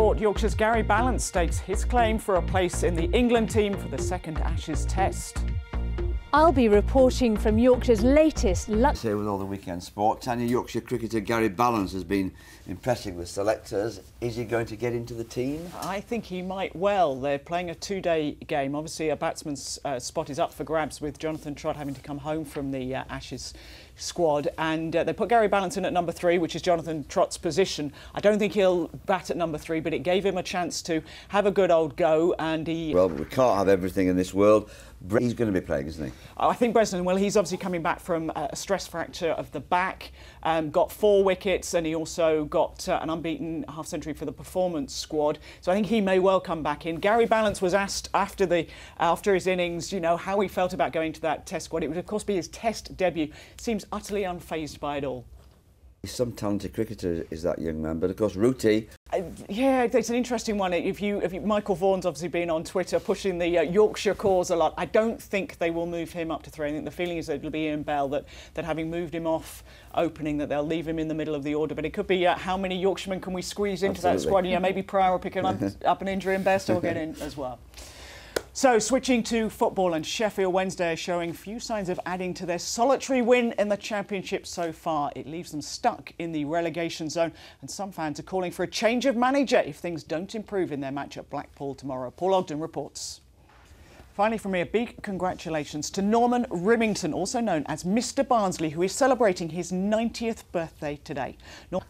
sport, Yorkshire's Gary Ballance stakes his claim for a place in the England team for the second Ashes Test. I'll be reporting from Yorkshire's latest luck. Here with all the weekend sport, Tanya Yorkshire cricketer Gary Ballance has been impressing the selectors. Is he going to get into the team? I think he might well. They're playing a two-day game. Obviously, a batsman's uh, spot is up for grabs with Jonathan Trott having to come home from the uh, Ashes squad, and uh, they put Gary Ballance in at number three, which is Jonathan Trott's position. I don't think he'll bat at number three, but it gave him a chance to have a good old go, and he. Well, we can't have everything in this world. He's going to be playing, isn't he? I think Bresnan, well, he's obviously coming back from a stress fracture of the back, um, got four wickets, and he also got uh, an unbeaten half century for the performance squad. So I think he may well come back in. Gary Ballance was asked after the after his innings, you know, how he felt about going to that Test squad. It would, of course, be his Test debut. Seems utterly unfazed by it all. He's some talented cricketer, is that young man. But of course, Rooty. Yeah, it's an interesting one. If you, if you, Michael Vaughan's obviously been on Twitter pushing the uh, Yorkshire cause a lot. I don't think they will move him up to three. I think the feeling is that it'll be Ian Bell that, that having moved him off opening, that they'll leave him in the middle of the order. But it could be uh, how many Yorkshiremen can we squeeze into Absolutely. that squad? Yeah, maybe Prior will pick up, up an injury and Best will get in as well. So, switching to football, and Sheffield Wednesday are showing few signs of adding to their solitary win in the Championship so far. It leaves them stuck in the relegation zone, and some fans are calling for a change of manager if things don't improve in their match at Blackpool tomorrow. Paul Ogden reports. Finally, from me, a big congratulations to Norman Rimmington, also known as Mr. Barnsley, who is celebrating his 90th birthday today.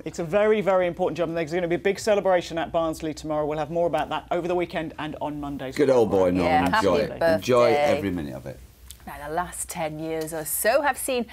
It's a very, very important job, and there's going to be a big celebration at Barnsley tomorrow. We'll have more about that over the weekend and on Monday. Good old boy, Norman. Yeah, Enjoy happy it. Enjoy every minute of it. Now, the last 10 years or so have seen